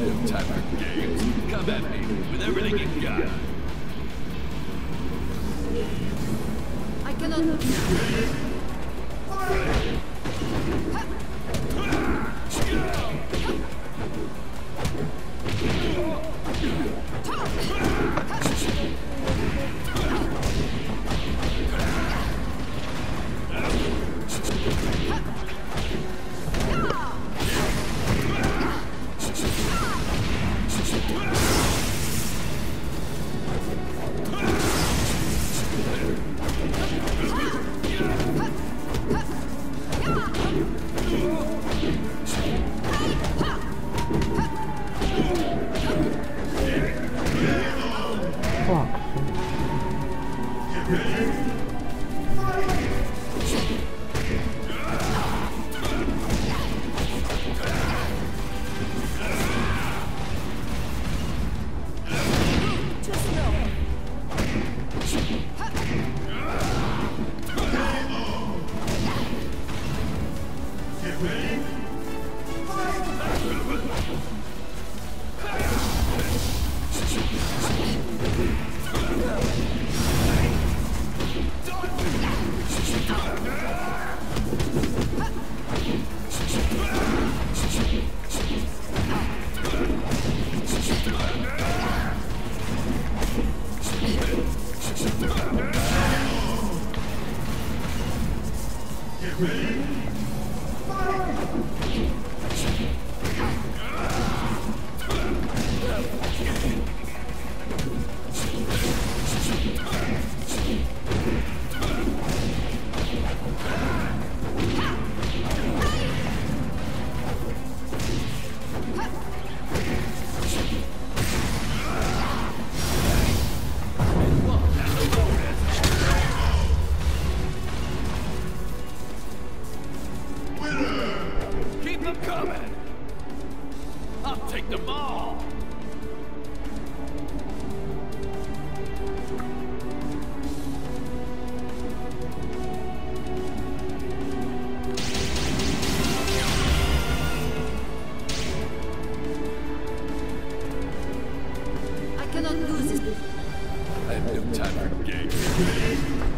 Time for games. Come at me with everything you got. I cannot. Ready? Keep time for games.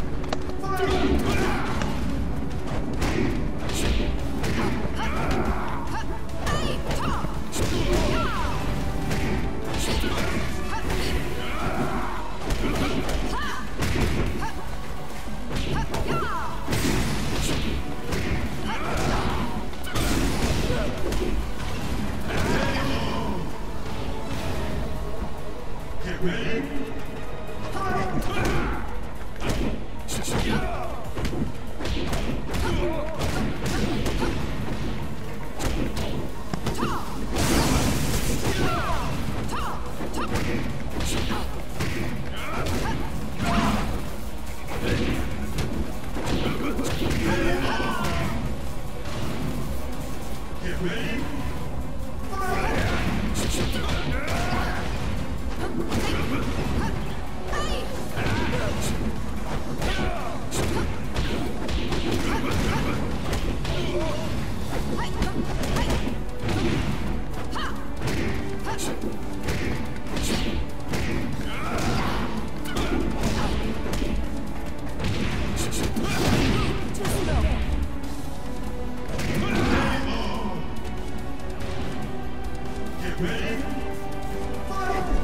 Ready? Ready? Fire!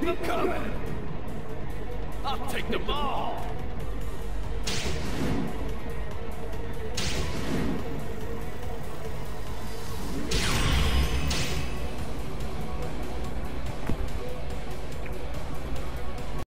Keep them coming. I'll take them all.